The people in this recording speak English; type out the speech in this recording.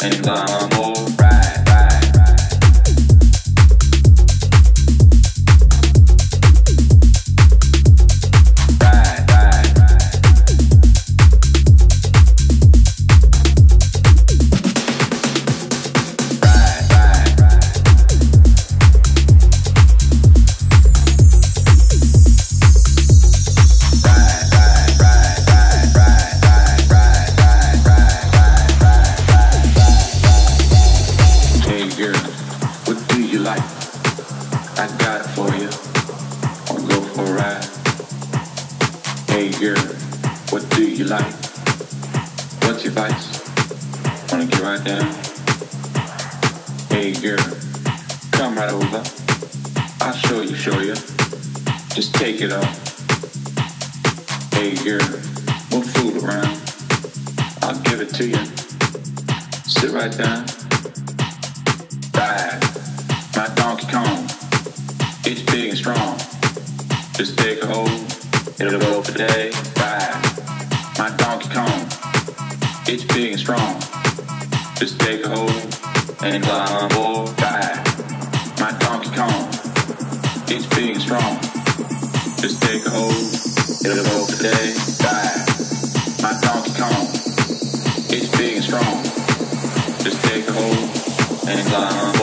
And I'm all. What's your vice? Wanna get right down? Hey girl, come right over. I'll show you, show you. Just take it off. Hey girl, we'll fool around. I'll give it to you. Sit right down. Ride my Donkey Kong. It's big and strong. Just take a hold. It'll go for days. Ride my Donkey Kong. It's big and strong. Just take a hold and climb aboard. Ride my Donkey Kong. It's big and strong. Just take a hold. It'll go for days. My Donkey Kong. It's big and strong. Just take a hold and climb